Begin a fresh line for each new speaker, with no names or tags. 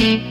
Mm-hmm.